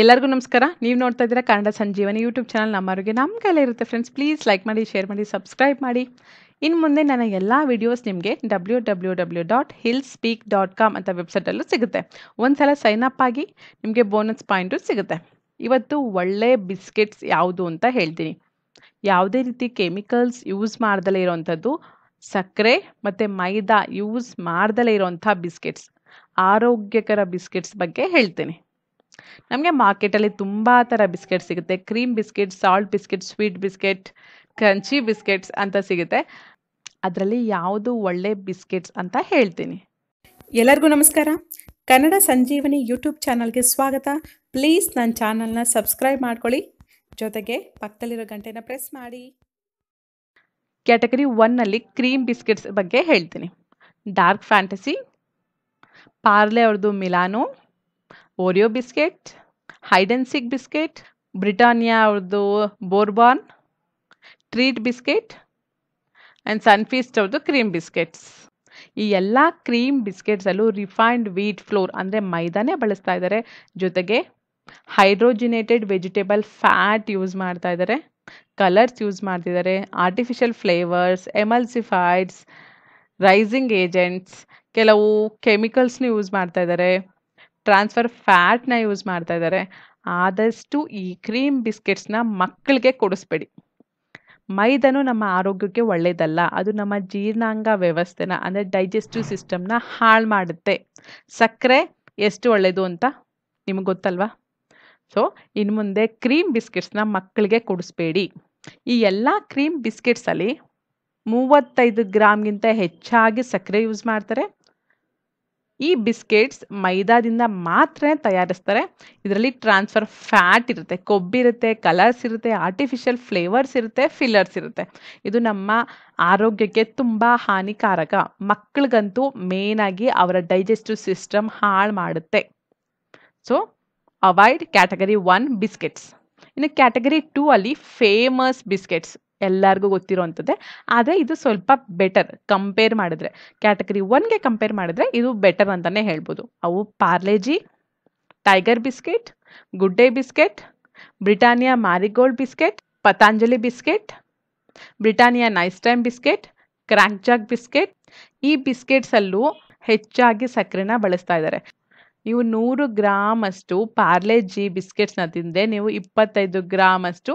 ಎಲ್ಲರಿಗೂ ನಮಸ್ಕಾರ. ನೀವು ನೋಡ್ತಾ ಇದ್ದೀರಾ ಕನ್ನಡ ಸಂಜೀವನಿ ಯೂಟ್ಯೂಬ್ ಚಾನಲ್. ನಮ್ಮವರಿಗೆ ನಮ್ಮ ಕೈಲೇ ಇರುತ್ತೆ ಫ್ರೆಂಡ್ಸ್ ಪ್ಲೀಸ್ ಲೈಕ್ ಮಾಡಿ ಶೇರ್ ಮಾಡಿ ಸಬ್ಸ್ಕ್ರೈಬ್ ಮಾಡಿ. ಇನ್ನು ಮುಂದೆ ನನ್ನ ಎಲ್ಲ ವಿಡಿಯೋಸ್ ನಿಮಗೆ W W W dot hills speak dot com ಅಂತ ವೆಬ್ಸೈಟಲ್ಲೂ ಸಿಗುತ್ತೆ. ಒಂದು ಸಲ ಸೈನ್ ಅಪ್ ಆಗಿ ನಿಮಗೆ ಬೋನಸ್ ಪಾಯಿಂಟು ಸಿಗುತ್ತೆ. ಇವತ್ತು ಒಳ್ಳೆ ಬಿಸ್ಕೆಟ್ಸ್ ಯಾವುದು ಅಂತ ಹೇಳ್ತೀನಿ. ಯಾವುದೇ ರೀತಿ ಕೆಮಿಕಲ್ಸ್ ಯೂಸ್ ಮಾಡ್ದಲೇ ಇರೋವಂಥದ್ದು ಸಕ್ಕರೆ ಮತ್ತು ಮೈದಾ ಯೂಸ್ ಮಾಡ್ದಲೇ ಇರೋವಂಥ ಬಿಸ್ಕೆಟ್ಸ್ ಆರೋಗ್ಯಕರ ಬಿಸ್ಕೆಟ್ಸ್ ಬಗ್ಗೆ ಹೇಳ್ತೀನಿ. ನಮಗೆ ಮಾರ್ಕೆಟಲ್ಲಿ ತುಂಬ ಥರ ಬಿಸ್ಕೆಟ್ ಸಿಗುತ್ತೆ. Cream biscuit salt biscuit sweet biscuit crunchy biscuits ಅಂತ ಸಿಗುತ್ತೆ. ಅದರಲ್ಲಿ ಯಾವುದು ಒಳ್ಳೆ ಬಿಸ್ಕೆಟ್ಸ್ ಅಂತ ಹೇಳ್ತೀನಿ. ಎಲ್ಲರಿಗೂ ನಮಸ್ಕಾರ. ಕನ್ನಡ ಸಂಜೀವನಿ ಯೂಟ್ಯೂಬ್ ಚಾನಲ್ಗೆ ಸ್ವಾಗತ. ಪ್ಲೀಸ್ ನನ್ನ ಚಾನಲ್ನ ಸಬ್ಸ್ಕ್ರೈಬ್ ಮಾಡ್ಕೊಳ್ಳಿ. ಜೊತೆಗೆ ಪಕ್ಕದಲ್ಲಿರೋ ಗಂಟೆನ ಪ್ರೆಸ್ ಮಾಡಿ. ಕ್ಯಾಟಗರಿ ಒನ್ನಲ್ಲಿ ಕ್ರೀಮ್ ಬಿಸ್ಕೆಟ್ಸ್ ಬಗ್ಗೆ ಹೇಳ್ತೀನಿ. ಡಾರ್ಕ್ ಫ್ಯಾಂಟಸಿ ಪಾರ್ಲೆ ಅವ್ರದ್ದು Milano Oreo biscuit Hide and Seek biscuit Britannia ಅವ್ರದ್ದು Bourbon treat biscuit and Sunfeast ಅವ್ರದ್ದು ಕ್ರೀಮ್ ಬಿಸ್ಕೆಟ್ಸ್ ಈ ಎಲ್ಲ ಕ್ರೀಮ್ ಬಿಸ್ಕೆಟ್ಸಲ್ಲೂ ರಿಫೈನ್ಡ್ ವೀಟ್ ಫ್ಲೋರ್ ಅಂದರೆ ಮೈದಾನೇ ಬಳಸ್ತಾ ಇದ್ದಾರೆ ಜೊತೆಗೆ ಹೈಡ್ರೋಜಿನೇಟೆಡ್ ವೆಜಿಟೇಬಲ್ ಫ್ಯಾಟ್ ಯೂಸ್ ಮಾಡ್ತಾ ಇದ್ದಾರೆ ಕಲರ್ಸ್ ಯೂಸ್ ಮಾಡ್ತಿದ್ದಾರೆ artificial flavours emulsifiers raising agents ಕೆಲವು ಕೆಮಿಕಲ್ಸ್ನ ಯೂಸ್ ಮಾಡ್ತಾ ಇದ್ದಾರೆ ಟ್ರಾನ್ಸ್ಫರ್ ಫ್ಯಾಟ್ನ ಯೂಸ್ ಮಾಡ್ತಾ ಇದ್ದಾರೆ. ಆದಷ್ಟು ಈ ಕ್ರೀಮ್ ಬಿಸ್ಕೆಟ್ಸ್ನ ಮಕ್ಕಳಿಗೆ ಕೊಡಿಸ್ಬೇಡಿ. ಮೈದಾನು ನಮ್ಮ ಆರೋಗ್ಯಕ್ಕೆ ಒಳ್ಳೆಯದಲ್ಲ ಅದು ನಮ್ಮ ಜೀರ್ಣಾಂಗ ವ್ಯವಸ್ಥೆನ, ಅಂದರೆ ಡೈಜೆಸ್ಟಿವ್ ಸಿಸ್ಟಮ್ನ ಹಾಳು ಮಾಡುತ್ತೆ. ಸಕ್ಕರೆ ಎಷ್ಟು ಒಳ್ಳೆಯದು ಅಂತ ನಿಮಗೆ ಗೊತ್ತಲ್ವಾ? ಸೊ ಇನ್ನು ಮುಂದೆ ಕ್ರೀಮ್ ಬಿಸ್ಕೆಟ್ಸ್ನ ಮಕ್ಕಳಿಗೆ ಕೊಡಿಸ್ಬೇಡಿ. ಈ ಎಲ್ಲ ಕ್ರೀಮ್ ಬಿಸ್ಕೆಟ್ಸಲ್ಲಿ ಮೂವತ್ತೈದು ಗ್ರಾಮ್ಗಿಂತ ಹೆಚ್ಚಾಗಿ ಸಕ್ಕರೆ ಯೂಸ್ ಮಾಡ್ತಾರೆ. ಈ ಬಿಸ್ಕೆಟ್ಸ್ ಮೈದಾದಿಂದ ಮಾತ್ರ ತಯಾರಿಸ್ತಾರೆ. ಇದರಲ್ಲಿ ಟ್ರಾನ್ಸ್ಫರ್ ಫ್ಯಾಟ್ ಇರುತ್ತೆ ಕೊಬ್ಬಿರುತ್ತೆ ಕಲರ್ಸ್ ಇರುತ್ತೆ ಆರ್ಟಿಫಿಷಿಯಲ್ ಫ್ಲೇವರ್ಸ್ ಇರುತ್ತೆ ಫಿಲ್ಲರ್ಸ್ ಇರುತ್ತೆ. ಇದು ನಮ್ಮ ಆರೋಗ್ಯಕ್ಕೆ ತುಂಬ ಹಾನಿಕಾರಕ. ಮಕ್ಕಳಿಗಂತೂ ಆಗಿ ಅವರ ಡೈಜೆಸ್ಟಿವ್ ಸಿಸ್ಟಮ್ ಹಾಳು ಮಾಡುತ್ತೆ. So avoid category one biscuits ಇನ್ನು ಕ್ಯಾಟಗರಿ ಟೂ ಅಲ್ಲಿ ಫೇಮಸ್ ಬಿಸ್ಕೆಟ್ಸ್ ಎಲ್ಲರಿಗೂ ಗೊತ್ತಿರೋವಂಥದ್ದೇ ಆದರೆ ಇದು ಸ್ವಲ್ಪ ಬೆಟರ್ ಕಂಪೇರ್ ಮಾಡಿದ್ರೆ ಕ್ಯಾಟಗರಿ ಒನ್ಗೆ ಕಂಪೇರ್ ಮಾಡಿದ್ರೆ ಇದು ಬೆಟರ್ ಅಂತಲೇ ಹೇಳ್ಬೋದು. ಅವು Parle G Tiger biscuit Good Day biscuit Britannia Marigold biscuit Patanjali biscuit Britannia Nice Time biscuit Krack Jack biscuit ಈ ಬಿಸ್ಕೆಟ್ಸಲ್ಲೂ ಹೆಚ್ಚಾಗಿ ಸಕ್ಕರೆನ ಬಳಸ್ತಾ ಇದ್ದಾರೆ ನೀವು ನೂರು ಗ್ರಾಮ್ ಅಷ್ಟು ಪಾರ್ಲೆ ಜಿ ಬಿಸ್ಕೆಟ್ಸ್ನ ತಿಂದರೆ ನೀವು ಇಪ್ಪತ್ತೈದು ಗ್ರಾಮ್ ಅಷ್ಟು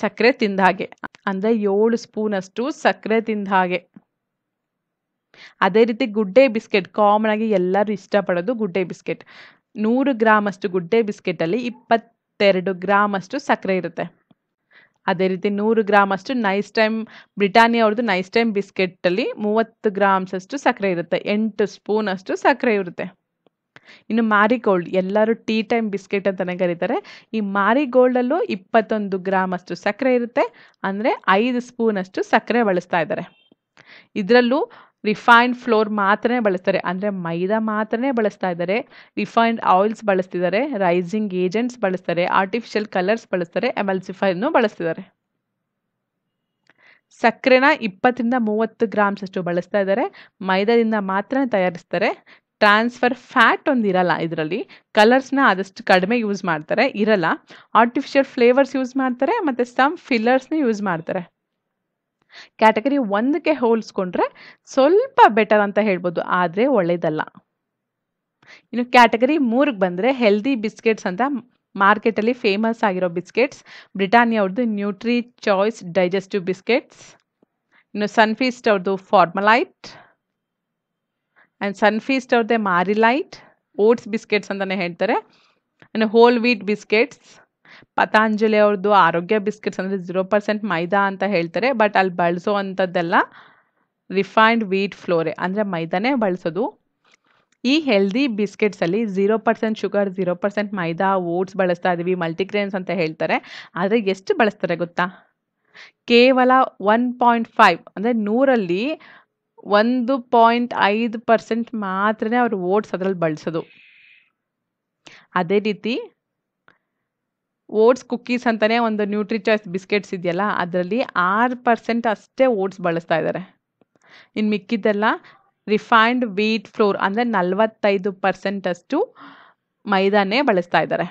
ಸಕ್ಕರೆ ತಿಂದ ಹಾಗೆ. ಅಂದರೆ ಏಳು ಸ್ಪೂನಷ್ಟು ಸಕ್ಕರೆ ತಿಂದ ಹಾಗೆ. ಅದೇ ರೀತಿ ಗುಡ್ಡೆ ಬಿಸ್ಕೆಟ್ ಕಾಮನ್ ಆಗಿ ಎಲ್ಲರೂ ಇಷ್ಟಪಡೋದು ಗುಡ್ಡೆ ಬಿಸ್ಕೆಟ್. ನೂರು ಗ್ರಾಮ್ ಅಷ್ಟು ಗುಡ್ಡೆ ಬಿಸ್ಕೆಟಲ್ಲಿ ಇಪ್ಪತ್ತೆರಡು ಗ್ರಾಮ್ ಅಷ್ಟು ಸಕ್ಕರೆ ಇರುತ್ತೆ. ಅದೇ ರೀತಿ ನೂರು ಗ್ರಾಮ್ ಅಷ್ಟು ನೈಸ್ ಟೈಮ್ ಬ್ರಿಟಾನಿಯಾ ಅವ್ರದ್ದು ನೈಸ್ ಟೈಮ್ ಬಿಸ್ಕೆಟಲ್ಲಿ ಮೂವತ್ತು ಗ್ರಾಮ್ಸ್ ಅಷ್ಟು ಸಕ್ಕರೆ ಇರುತ್ತೆ. ಎಂಟು ಸ್ಪೂನ್ ಅಷ್ಟು ಸಕ್ಕರೆ ಇರುತ್ತೆ. ಇನ್ನು ಮಾರಿಗೋಲ್ಡ್, ಎಲ್ಲರೂ ಟೀ ಟೈಮ್ ಬಿಸ್ಕೆಟ್ ಅಂತಲೇ ಕರೀತಾರೆ. ಈ ಮಾರಿಗೋಲ್ಡಲ್ಲೂ ಇಪ್ಪತ್ತೊಂದು ಗ್ರಾಮ್ ಅಷ್ಟು ಸಕ್ಕರೆ ಇರುತ್ತೆ. ಅಂದರೆ ಐದು ಸ್ಪೂನ್ ಅಷ್ಟು ಸಕ್ಕರೆ ಬಳಸ್ತಾ ಇದ್ದಾರೆ. ಇದರಲ್ಲೂ ರಿಫೈನ್ಡ್ ಫ್ಲೋರ್ ಮಾತ್ರನೇ ಬಳಸ್ತಾರೆ. ಅಂದರೆ ಮೈದಾ ಮಾತ್ರನೇ ಬಳಸ್ತಾ ಇದ್ದಾರೆ. ರಿಫೈನ್ಡ್ ಆಯಿಲ್ಸ್ ಬಳಸ್ತಿದ್ದಾರೆ. ರೈಸಿಂಗ್ ಏಜೆಂಟ್ಸ್ ಬಳಸ್ತಾರೆ. ಆರ್ಟಿಫಿಷಿಯಲ್ ಕಲರ್ಸ್ ಬಳಸ್ತಾರೆ. ಎಮಲ್ಸಿಫೈನು ಬಳಸ್ತಿದ್ದಾರೆ. ಸಕ್ಕರೆನ ಇಪ್ಪತ್ತರಿಂದ ಮೂವತ್ತು ಗ್ರಾಮ್ಸ್ ಅಷ್ಟು ಬಳಸ್ತಾ ಇದ್ದಾರೆ. ಮೈದಾದಿಂದ ಮಾತ್ರ ತಯಾರಿಸ್ತಾರೆ. ಟ್ರಾನ್ಸ್ಫರ್ ಫ್ಯಾಟ್ ಒಂದು ಇರಲ್ಲ ಇದರಲ್ಲಿ. ಕಲರ್ಸ್ನ ಆದಷ್ಟು ಕಡಿಮೆ ಯೂಸ್ ಮಾಡ್ತಾರೆ. ಇರಲ್ಲ. ಆರ್ಟಿಫಿಷಿಯಲ್ ಫ್ಲೇವರ್ಸ್ ಯೂಸ್ ಮಾಡ್ತಾರೆ. ಮತ್ತು ಸಮ್ ಫಿಲ್ಲರ್ಸ್ನ ಯೂಸ್ ಮಾಡ್ತಾರೆ. ಕ್ಯಾಟಗರಿ ಒಂದಕ್ಕೆ ಹೋಲಿಸ್ಕೊಂಡ್ರೆ ಸ್ವಲ್ಪ ಬೆಟರ್ ಅಂತ ಹೇಳ್ಬೋದು. ಆದರೆ ಒಳ್ಳೇದಲ್ಲ. ಇನ್ನು ಕ್ಯಾಟಗರಿ ಮೂರಿಗೆ ಬಂದರೆ ಹೆಲ್ದಿ ಬಿಸ್ಕೆಟ್ಸ್ ಅಂತ ಮಾರ್ಕೆಟಲ್ಲಿ ಫೇಮಸ್ ಆಗಿರೋ ಬಿಸ್ಕೆಟ್ಸ್ ಬ್ರಿಟಾನಿಯಾ ಅವ್ರದ್ದು ನ್ಯೂಟ್ರಿ ಚಾಯ್ಸ್ ಡೈಜೆಸ್ಟಿವ್ ಬಿಸ್ಕೆಟ್ಸ್ ಇನ್ನು ಸನ್ಫೀಸ್ಟ್ ಅವ್ರದ್ದು ಫಾರ್ಮಲೈಟ್ ಆ್ಯಂಡ್ ಸನ್ಫೀಸ್ಟ್ ಅವ್ರದ್ದೇ ಮಾರಿಲೈಟ್ ಓಟ್ಸ್ ಬಿಸ್ಕೆಟ್ಸ್ ಅಂತಲೇ ಹೇಳ್ತಾರೆ. And whole wheat biscuits Patanjali ಅವ್ರದ್ದು ಆರೋಗ್ಯ ಬಿಸ್ಕೆಟ್ಸ್ ಅಂದರೆ ಜೀರೋ ಪರ್ಸೆಂಟ್ ಮೈದಾ ಅಂತ ಹೇಳ್ತಾರೆ. ಬಟ್ ಅಲ್ಲಿ ಬಳಸೋ ಅಂಥದ್ದೆಲ್ಲ ರಿಫೈನ್ಡ್ ವೀಟ್ ಫ್ಲೋರೆ ಅಂದರೆ ಮೈದಾನೇ ಬಳಸೋದು. ಈ healthy ಬಿಸ್ಕೆಟ್ಸಲ್ಲಿ zero percent sugar zero percent maida oats ಬಳಸ್ತಾ ಇದ್ದೀವಿ ಮಲ್ಟಿಗ್ರೇನ್ಸ್ ಅಂತ ಹೇಳ್ತಾರೆ. ಆದರೆ ಎಷ್ಟು ಬಳಸ್ತಾರೆ ಗೊತ್ತಾ? ಕೇವಲ ಒನ್ ಪಾಯಿಂಟ್ ಫೈವ್ ಅಂದರೆ ನೂರಲ್ಲಿ ಒಂದು ಪಾಯಿಂಟ್ ಐದು ಪರ್ಸೆಂಟ್ ಮಾತ್ರನೇ ಅವ್ರು ಓಟ್ಸ್ ಅದರಲ್ಲಿ ಬಳಸೋದು. ಅದೇ ರೀತಿ ಓಟ್ಸ್ ಕುಕ್ಕೀಸ್ ಅಂತಲೇ ಒಂದು ನ್ಯೂಟ್ರಿ ಚಾಯ್ಸ್ ಬಿಸ್ಕೆಟ್ಸ್ ಇದೆಯಲ್ಲ, ಅದರಲ್ಲಿ ಆರು ಪರ್ಸೆಂಟ್ ಅಷ್ಟೇ ಓಟ್ಸ್ ಬಳಸ್ತಾ ಇದ್ದಾರೆ ಇನ್ನು ಮಿಕ್ಕಿದ್ದೆಲ್ಲ ರಿಫೈನ್ಡ್ ವೀಟ್ ಫ್ಲೋರ್ ಅಂದರೆ ನಲವತ್ತೈದು ಪರ್ಸೆಂಟಷ್ಟು ಮೈದಾನೇ ಬಳಸ್ತಾ ಇದ್ದಾರೆ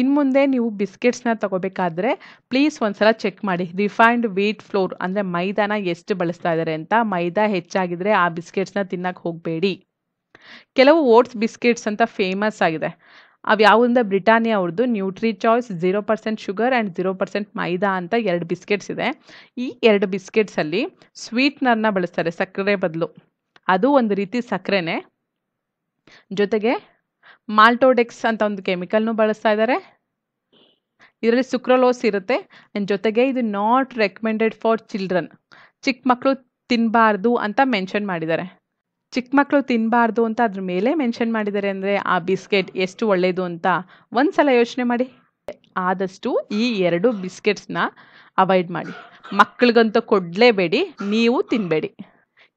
ಇನ್ನು ಮುಂದೆ ನೀವು ಬಿಸ್ಕೆಟ್ಸ್ನ ತಗೋಬೇಕಾದ್ರೆ ಪ್ಲೀಸ್ ಒಂದ್ಸಲ ಚೆಕ್ ಮಾಡಿ. ರಿಫೈನ್ಡ್ ವೀಟ್ ಫ್ಲೋರ್ ಅಂದರೆ ಮೈದಾನ ಎಷ್ಟು ಬಳಸ್ತಾ ಇದ್ದಾರೆ ಅಂತ. ಮೈದಾ ಹೆಚ್ಚಾಗಿದ್ರೆ ಆ ಬಿಸ್ಕೆಟ್ಸ್ನ ತಿನ್ನಕ್ಕೆ ಹೋಗಬೇಡಿ. ಕೆಲವು ಓಟ್ಸ್ ಬಿಸ್ಕೆಟ್ಸ್ ಅಂತ ಫೇಮಸ್ ಆಗಿದೆ. ಅವು ಯಾವುದಂದ್ರೆ ಬ್ರಿಟಾನಿಯಾ ಅವ್ರದ್ದು nutri choice zero percent sugar and zero percent maida ಅಂತ ಎರಡು ಬಿಸ್ಕೆಟ್ಸ್ ಇದೆ. ಈ ಎರಡು ಬಿಸ್ಕೆಟ್ಸಲ್ಲಿ ಸ್ವೀಟ್ನರ್ನ ಬಳಸ್ತಾರೆ ಸಕ್ಕರೆ ಬದಲು. ಅದು ಒಂದು ರೀತಿ ಸಕ್ಕರೆನೇ. ಜೊತೆಗೆ ಮಾಲ್ಟೋಡೆಕ್ಸ್ ಅಂತ ಒಂದು ಕೆಮಿಕಲ್ನು ಬಳಸ್ತಾ ಇದ್ದಾರೆ ಇದರಲ್ಲಿ ಸುಕ್ರಲೋಸ್ ಇರುತ್ತೆ. ಆ್ಯಂಡ್ ಜೊತೆಗೆ ಇದು ನಾಟ್ ರೆಕಮೆಂಡೆಡ್ ಫಾರ್ ಚಿಲ್ಡ್ರನ್ ಚಿಕ್ಕ ಮಕ್ಕಳು ತಿನ್ನಬಾರ್ದು ಅಂತ ಮೆನ್ಷನ್ ಮಾಡಿದ್ದಾರೆ. ಚಿಕ್ಕ ಮಕ್ಕಳು ತಿನ್ನಬಾರ್ದು ಅಂತ ಅದ್ರ ಮೇಲೆ ಮೆನ್ಷನ್ ಮಾಡಿದ್ದಾರೆ ಅಂದರೆ ಆ ಬಿಸ್ಕೆಟ್ ಎಷ್ಟು ಒಳ್ಳೆಯದು ಅಂತ ಒಂದು ಸಲ ಯೋಚನೆ ಮಾಡಿ. ಆದಷ್ಟು ಈ ಎರಡು ಬಿಸ್ಕೆಟ್ಸ್ನ ಅವಾಯ್ಡ್ ಮಾಡಿ. ಮಕ್ಕಳಿಗಂತೂ ಕೊಡಲೇಬೇಡಿ, ನೀವು ತಿನ್ನಬೇಡಿ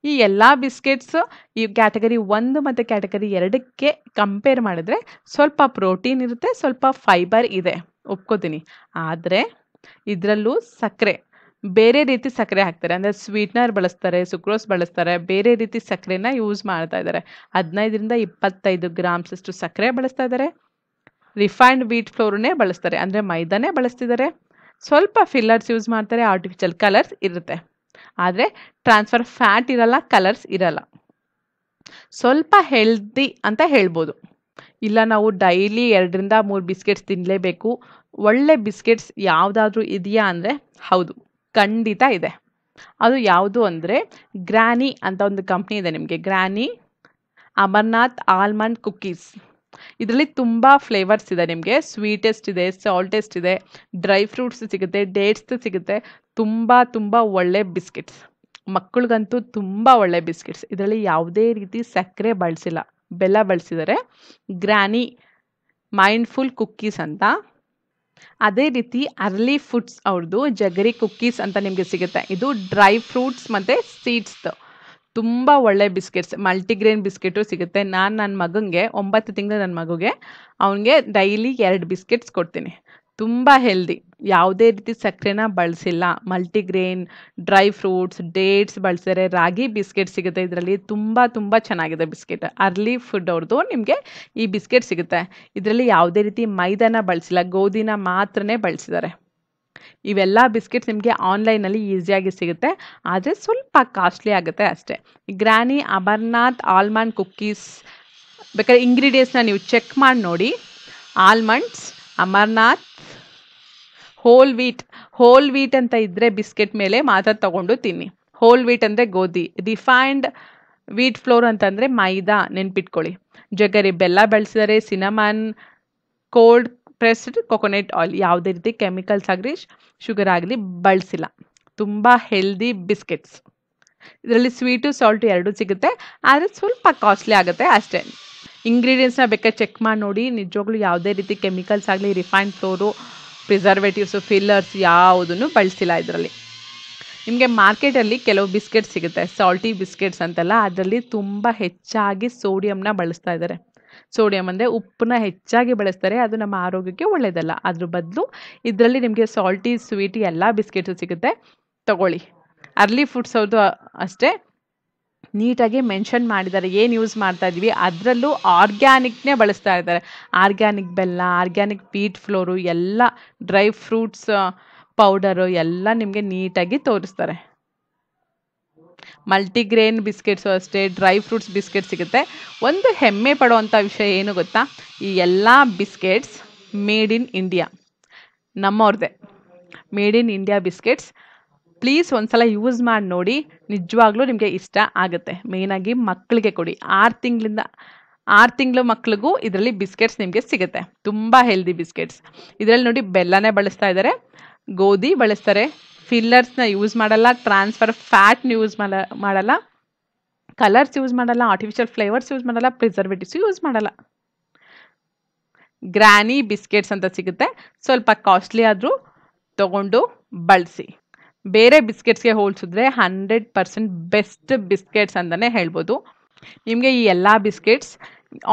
ಈ ಎಲ್ಲ ಬಿಸ್ಕೆಟ್ಸು ಈ ಕ್ಯಾಟಗರಿ ಒಂದು ಮತ್ತು ಕ್ಯಾಟಗರಿ ಎರಡಕ್ಕೆ ಕಂಪೇರ್ ಮಾಡಿದ್ರೆ ಸ್ವಲ್ಪ ಪ್ರೋಟೀನ್ ಇರುತ್ತೆ, ಸ್ವಲ್ಪ ಫೈಬರ್ ಇದೆ. ಒಪ್ಕೋತೀನಿ. ಆದರೆ ಇದರಲ್ಲೂ ಸಕ್ಕರೆ, ಬೇರೆ ರೀತಿ ಸಕ್ಕರೆ ಹಾಕ್ತಾರೆ. ಅಂದರೆ ಸ್ವೀಟ್ನರ್ ಬಳಸ್ತಾರೆ ಸುಕ್ರೋಸ್ ಬಳಸ್ತಾರೆ, ಬೇರೆ ರೀತಿ ಸಕ್ಕರೆನ ಯೂಸ್ ಮಾಡ್ತಾ ಇದ್ದಾರೆ. ಹದಿನೈದರಿಂದ ಇಪ್ಪತ್ತೈದು ಗ್ರಾಮ್ಸಷ್ಟು ಸಕ್ಕರೆ ಬಳಸ್ತಾ ಇದ್ದಾರೆ. ರಿಫೈನ್ಡ್ ವೀಟ್ ಫ್ಲೋರ್ನೇ ಬಳಸ್ತಾರೆ. ಅಂದರೆ ಮೈದಾನೇ ಬಳಸ್ತಿದ್ದಾರೆ. ಸ್ವಲ್ಪ ಫಿಲ್ಲರ್ಸ್ ಯೂಸ್ ಮಾಡ್ತಾರೆ ಆರ್ಟಿಫಿಷಿಯಲ್ ಕಲರ್ಸ್ ಇರುತ್ತೆ. ಆದರೆ ಟ್ರಾನ್ಸ್ಫರ್ ಫ್ಯಾಟ್ ಇರಲ್ಲ ಕಲರ್ಸ್ ಇರಲ್ಲ. ಸ್ವಲ್ಪ ಹೆಲ್ದಿ ಅಂತ ಹೇಳ್ಬೋದು. ಇಲ್ಲ ನಾವು ಡೈಲಿ ಎರಡರಿಂದ ಮೂರು ಬಿಸ್ಕೆಟ್ಸ್ ತಿನ್ನಲೇಬೇಕು ಒಳ್ಳೆ ಬಿಸ್ಕೆಟ್ಸ್ ಯಾವುದಾದ್ರೂ ಇದೆಯಾ ಅಂದರೆ ಹೌದು, ಖಂಡಿತ ಇದೆ. ಅದು ಯಾವುದು ಅಂದರೆ ಗ್ರ್ಯಾನಿ ಅಂತ ಒಂದು ಕಂಪ್ನಿ ಇದೆ ನಿಮಗೆ ಗ್ರ್ಯಾನಿ ಅಮರ್ನಾಥ್ ಆಲ್ಮಂಡ್ ಕುಕ್ಕೀಸ್ ಇದರಲ್ಲಿ ತುಂಬ ಫ್ಲೇವರ್ಸ್ ಇದೆ ನಿಮಗೆ. ಸ್ವೀಟೆಸ್ಟ್ ಇದೆ ಸಾಲ್ಟೆಸ್ಟ್ ಇದೆ ಡ್ರೈ ಫ್ರೂಟ್ಸ್ ಸಿಗುತ್ತೆ ಡೇಟ್ಸ್ ಸಿಗುತ್ತೆ. ತುಂಬ ತುಂಬ ಒಳ್ಳೆ ಬಿಸ್ಕೆಟ್ಸ್ ಮಕ್ಕಳಿಗಂತೂ ತುಂಬ ಒಳ್ಳೆ ಬಿಸ್ಕೆಟ್ಸ್ ಇದರಲ್ಲಿ ಯಾವುದೇ ರೀತಿ ಸಕ್ಕರೆ ಬಳಸಿಲ್ಲ. ಬೆಲ್ಲ ಬಳಸಿದ್ದಾರೆ ಗ್ರ್ಯಾನಿ ಮೈಂಡ್ಫುಲ್ ಕುಕ್ಕೀಸ್ ಅಂತ. ಅದೇ ರೀತಿ ಅರ್ಲಿ ಫುಡ್ಸ್ ಅವ್ರದ್ದು ಜಗರಿ ಕುಕ್ಕೀಸ್ ಅಂತ ನಿಮಗೆ ಸಿಗುತ್ತೆ. ಇದು ಡ್ರೈ ಫ್ರೂಟ್ಸ್ ಮತ್ತು ಸೀಡ್ಸ್ದು ತುಂಬ ಒಳ್ಳೆ ಬಿಸ್ಕೆಟ್ಸ್ ಮಲ್ಟಿಗ್ರೇನ್ ಬಿಸ್ಕೆಟು ಸಿಗುತ್ತೆ. ನಾನು ನನ್ನ ಮಗನಿಗೆ ಒಂಬತ್ತು ತಿಂಗಳು ನನ್ನ ಮಗುಗೆ, ಅವನಿಗೆ ಡೈಲಿ ಎರಡು ಬಿಸ್ಕೆಟ್ಸ್ ಕೊಡ್ತೀನಿ. ತುಂಬ ಹೆಲ್ದಿ ಯಾವುದೇ ರೀತಿ ಸಕ್ಕರೆನ ಬಳಸಿಲ್ಲ. ಮಲ್ಟಿಗ್ರೇನ್ ಡ್ರೈ ಫ್ರೂಟ್ಸ್ ಡೇಟ್ಸ್ ಬಳಸಿದರೆ ರಾಗಿ ಬಿಸ್ಕೆಟ್ ಸಿಗುತ್ತೆ. ಇದರಲ್ಲಿ ತುಂಬ ತುಂಬ ಚೆನ್ನಾಗಿದೆ ಬಿಸ್ಕೆಟ್. ಅರ್ಲಿ ಫುಡ್ ಅವ್ರದ್ದು ನಿಮಗೆ ಈ ಬಿಸ್ಕೆಟ್ ಸಿಗುತ್ತೆ. ಇದರಲ್ಲಿ ಯಾವುದೇ ರೀತಿ ಮೈದಾನ ಬಳಸಿಲ್ಲ. ಗೋಧಿನ ಮಾತ್ರನೇ ಬಳಸಿದ್ದಾರೆ. ಇವೆಲ್ಲ ಬಿಸ್ಕೆಟ್ಸ್ ನಿಮಗೆ ಆನ್ಲೈನಲ್ಲಿ ಈಸಿಯಾಗಿ ಸಿಗುತ್ತೆ. ಆದರೆ ಸ್ವಲ್ಪ ಕಾಸ್ಟ್ಲಿ ಆಗುತ್ತೆ ಅಷ್ಟೇ. ಗ್ರ್ಯಾನಿ ಅಮರ್ನಾಥ್ ಆಲ್ಮಂಡ್ ಕುಕ್ಕೀಸ್ ಬೇಕಾದ್ರೆ ಇಂಗ್ರೀಡಿಯೆಂಟ್ಸ್ನ ನೀವು ಚೆಕ್ ಮಾಡಿ ನೋಡಿ. Almonds amaranth whole wheat whole wheat ಅಂತ ಇದ್ದರೆ ಬಿಸ್ಕೆಟ್ ಮೇಲೆ ಮಾತ್ರ ತಗೊಂಡು ತಿನ್ನಿ. ಹೋಲ್ ವೀಟ್ ಅಂದರೆ ಗೋಧಿ ರಿಫೈನ್ಡ್ ವೀಟ್ ಫ್ಲೋರ್ ಅಂತಂದರೆ ಮೈದಾ ನೆನ್ಪಿಟ್ಕೊಳ್ಳಿ. ಜಗರಿ ಬೆಲ್ಲ ಬೆಳೆಸಿದರೆ cinnamon cold pressed coconut oil ಯಾವುದೇ ರೀತಿ ಕೆಮಿಕಲ್ಸ್ ಆಗಲಿ ಶುಗರ್ ಆಗಲಿ ಬಳಸಿಲ್ಲ. ತುಂಬ ಹೆಲ್ದಿ ಬಿಸ್ಕೆಟ್ಸ್ ಇದರಲ್ಲಿ ಸ್ವೀಟು ಸಾಲ್ಟು ಎರಡೂ ಸಿಗುತ್ತೆ. ಆದರೆ ಸ್ವಲ್ಪ ಕಾಸ್ಟ್ಲಿ ಆಗುತ್ತೆ ಅಷ್ಟೇ. ಇಂಗ್ರೀಡಿಯೆಂಟ್ಸ್ನ ಬೇಕಾದ್ರೆ ಚೆಕ್ ಮಾಡಿ ನೋಡಿ. ನಿಜವಾಗ್ಲೂ ಯಾವುದೇ ರೀತಿ ಕೆಮಿಕಲ್ಸ್ ಆಗಲಿ ರಿಫೈನ್ಡ್ ಫ್ಲೋರು ಪ್ರಿಸರ್ವೇಟಿವ್ಸು ಫಿಲ್ಲರ್ಸ್ ಯಾವುದನ್ನು ಬಳಸಿಲ್ಲ ಇದರಲ್ಲಿ. ನಿಮಗೆ ಮಾರ್ಕೆಟಲ್ಲಿ ಕೆಲವು ಬಿಸ್ಕೆಟ್ಸ್ ಸಿಗುತ್ತೆ. ಸಾಲ್ಟಿ ಬಿಸ್ಕೆಟ್ಸ್ ಅಂತೆಲ್ಲ. ಅದರಲ್ಲಿ ತುಂಬ ಹೆಚ್ಚಾಗಿ ಸೋಡಿಯಂನ ಬಳಸ್ತಾ ಇದ್ದಾರೆ. ಸೋಡಿಯಂ ಅಂದರೆ ಉಪ್ಪನ್ನ ಹೆಚ್ಚಾಗಿ ಬಳಸ್ತಾರೆ, ಅದು ನಮ್ಮ ಆರೋಗ್ಯಕ್ಕೆ ಒಳ್ಳೆಯದಲ್ಲ ಅದ್ರ ಬದಲು ಇದರಲ್ಲಿ ನಿಮಗೆ ಸಾಲ್ಟಿ ಸ್ವೀಟಿ ಎಲ್ಲ ಬಿಸ್ಕೆಟ್ಸು ಸಿಗುತ್ತೆ. ತಗೊಳ್ಳಿ. ಅರ್ಲಿ ಫುಡ್ಸ್ ಅವ್ರದ್ದು ಅಷ್ಟೇ. ನೀಟಾಗಿ ಮೆನ್ಷನ್ ಮಾಡಿದ್ದಾರೆ, ಏನು ಯೂಸ್ ಮಾಡ್ತಾ ಇದ್ದೀವಿ ಅದರಲ್ಲೂ ಆರ್ಗ್ಯಾನಿಕ್ನೇ ಬಳಸ್ತಾ ಇದ್ದಾರೆ. ಆರ್ಗ್ಯಾನಿಕ್ ಬೆಲ್ಲ ಆರ್ಗ್ಯಾನಿಕ್ ಪೀಟ್ ಫ್ಲೋರು ಎಲ್ಲ ಡ್ರೈ ಫ್ರೂಟ್ಸ್ ಪೌಡರು ಎಲ್ಲ ನಿಮಗೆ ನೀಟಾಗಿ ತೋರಿಸ್ತಾರೆ. ಮಲ್ಟಿಗ್ರೇನ್ ಬಿಸ್ಕೆಟ್ಸು ಅಷ್ಟೇ ಡ್ರೈ ಫ್ರೂಟ್ಸ್ ಬಿಸ್ಕೆಟ್ ಸಿಗುತ್ತೆ. ಒಂದು ಹೆಮ್ಮೆ ಪಡುವಂಥ ವಿಷಯ ಏನು ಗೊತ್ತಾ? ಈ ಎಲ್ಲ biscuits made in India ನಮ್ಮವ್ರದ್ದೇ made in India biscuits please ಒಂದ್ಸಲ ಯೂಸ್ ಮಾಡಿ ನೋಡಿ. ನಿಜವಾಗ್ಲೂ ನಿಮಗೆ ಇಷ್ಟ ಆಗುತ್ತೆ. ಮೇಯ್ನಾಗಿ ಮಕ್ಕಳಿಗೆ ಕೊಡಿ. ಆರು ತಿಂಗಳಿಂದ, ಆರು ತಿಂಗಳು ಮಕ್ಳಿಗೂ ಇದರಲ್ಲಿ ಬಿಸ್ಕೆಟ್ಸ್ ನಿಮಗೆ ಸಿಗುತ್ತೆ. ತುಂಬ ಹೆಲ್ದಿ ಬಿಸ್ಕೆಟ್ಸ್ ಇದರಲ್ಲಿ ನೋಡಿ ಬೆಲ್ಲನೇ ಬಳಸ್ತಾ ಇದ್ದಾರೆ ಗೋಧಿ ಬಳಸ್ತಾರೆ. ಫಿಲ್ಲರ್ಸ್ನ ಯೂಸ್ ಮಾಡಲ್ಲ ಟ್ರಾನ್ಸ್ಫರ್ ಫ್ಯಾಟ್ನ ಯೂಸ್ ಮಾಡ ಮಾಡಲ್ಲ ಕಲರ್ಸ್ ಯೂಸ್ ಮಾಡಲ್ಲ ಆರ್ಟಿಫಿಷಿಯಲ್ ಫ್ಲೇವರ್ಸ್ ಯೂಸ್ ಮಾಡಲ್ಲ ಪ್ರಿಸರ್ವೇಟಿವ್ಸ್ ಯೂಸ್ ಮಾಡಲ್ಲ. ಗ್ರ್ಯಾನಿ ಬಿಸ್ಕೆಟ್ಸ್ ಅಂತ ಸಿಗುತ್ತೆ. ಸ್ವಲ್ಪ ಕಾಸ್ಟ್ಲಿ ಆದರೂ ತಗೊಂಡು ಬಳಸಿ. ಬೇರೆ ಬಿಸ್ಕೆಟ್ಸ್ಗೆ ಹೋಲಿಸಿದ್ರೆ ಹಂಡ್ರೆಡ್ ಪರ್ಸೆಂಟ್ ಬೆಸ್ಟ್ ಬಿಸ್ಕೆಟ್ಸ್ ಅಂತಲೇ ಹೇಳ್ಬೋದು. ನಿಮಗೆ ಈ ಎಲ್ಲ ಬಿಸ್ಕೆಟ್ಸ್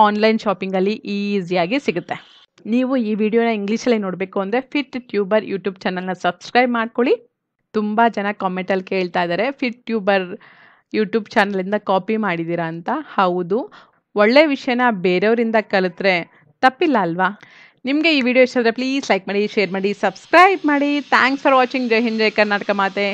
ಆನ್ಲೈನ್ ಶಾಪಿಂಗಲ್ಲಿ ಈಸಿಯಾಗಿ ಸಿಗುತ್ತೆ. ನೀವು ಈ ವಿಡಿಯೋನ ಇಂಗ್ಲೀಷಲ್ಲಿ ನೋಡಬೇಕು ಅಂದರೆ ಫಿಟ್ ಟ್ಯೂಬರ್ ಯೂಟ್ಯೂಬ್ ಚಾನಲ್ನ ಸಬ್ಸ್ಕ್ರೈಬ್ ಮಾಡ್ಕೊಳ್ಳಿ. ತುಂಬ ಜನ ಕಾಮೆಂಟಲ್ಲಿ ಕೇಳ್ತಾ ಇದ್ದಾರೆ ಫಿಟ್ ಟ್ಯೂಬರ್ ಯೂಟ್ಯೂಬ್ ಚಾನಲಿಂದ ಕಾಪಿ ಮಾಡಿದ್ದೀರಾ ಅಂತ? ಹೌದು. ಒಳ್ಳೆ ವಿಷಯನ ಬೇರೆಯವರಿಂದ ಕಲಿತ್ರೆ ತಪ್ಪಿಲ್ಲ ಅಲ್ವಾ? ನಿಮಗೆ ಈ ವಿಡಿಯೋ ಇಷ್ಟ ಆದರೆ ಪ್ಲೀಸ್ ಲೈಕ್ ಮಾಡಿ ಶೇರ್ ಮಾಡಿ ಸಬ್ಸ್ಕ್ರೈಬ್ ಮಾಡಿ. ಥ್ಯಾಂಕ್ಸ್ ಫಾರ್ ವಾಚಿಂಗ್ ಜೈ ಹಿಂದ್, ಜೈ ಕರ್ನಾಟಕ ಮಾತೆ.